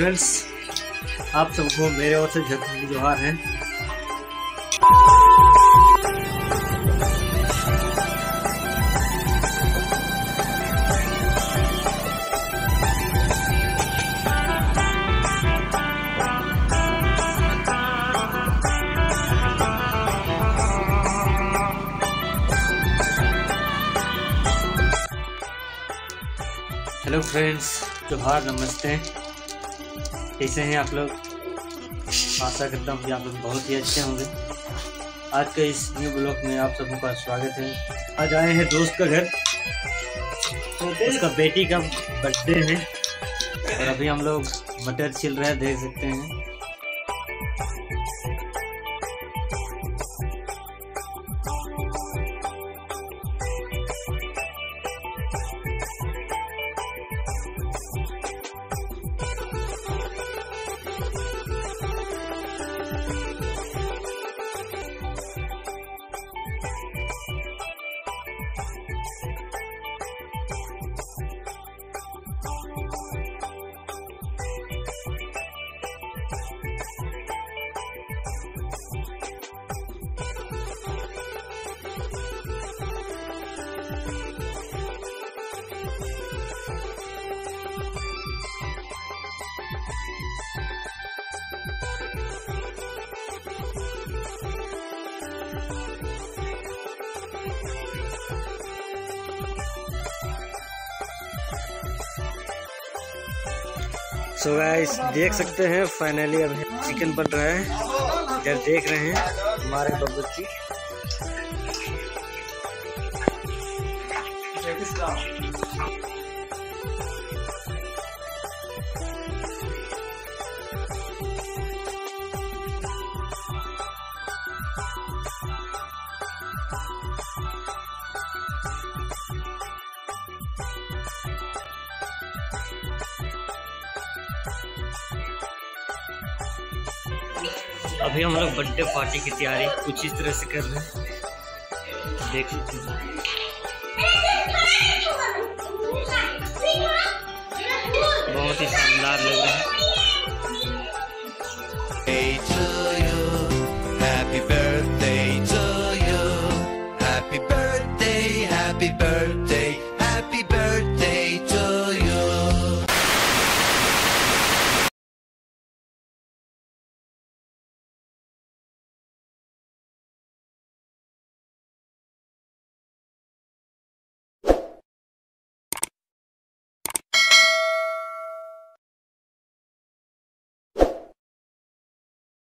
Friends आप सबको मेरे ओर से जोहार हैं। हेलो फ्रेंड्स जोहार नमस्ते। कैसे हैं आप लोग? आशा करता हूँ कि आप लोग बहुत ही अच्छे होंगे। आज के इस न्यू ब्लॉग में आप सबों का स्वागत है। आज आए हैं दोस्त का घर। उसका बेटी का बर्थडे है। और अभी हम लोग मटर छिल रहे हैं, देख सकते हैं। सो गाइस देख सकते हैं फाइनली अभी चिकन बन रहा है। इधर देख रहे हैं? हमारे बब्बू जी। अभी हम लोग बर्थडे पार्टी की तैयारी कुछ इस तरह से कर रहे हैं। देख लीजिए बहुत ही शानदार लग रहा है। Happy birthday happy birthday.